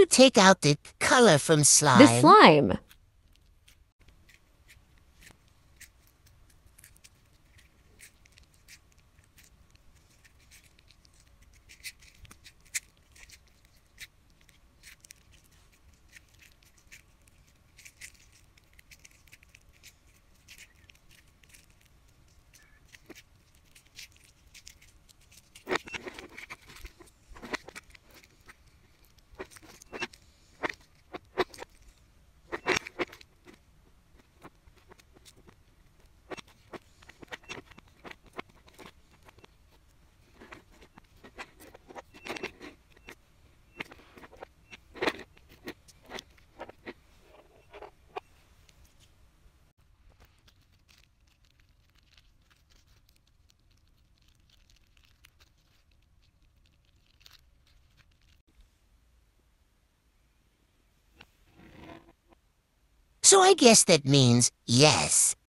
you take out the color from slime? The slime. So I guess that means yes.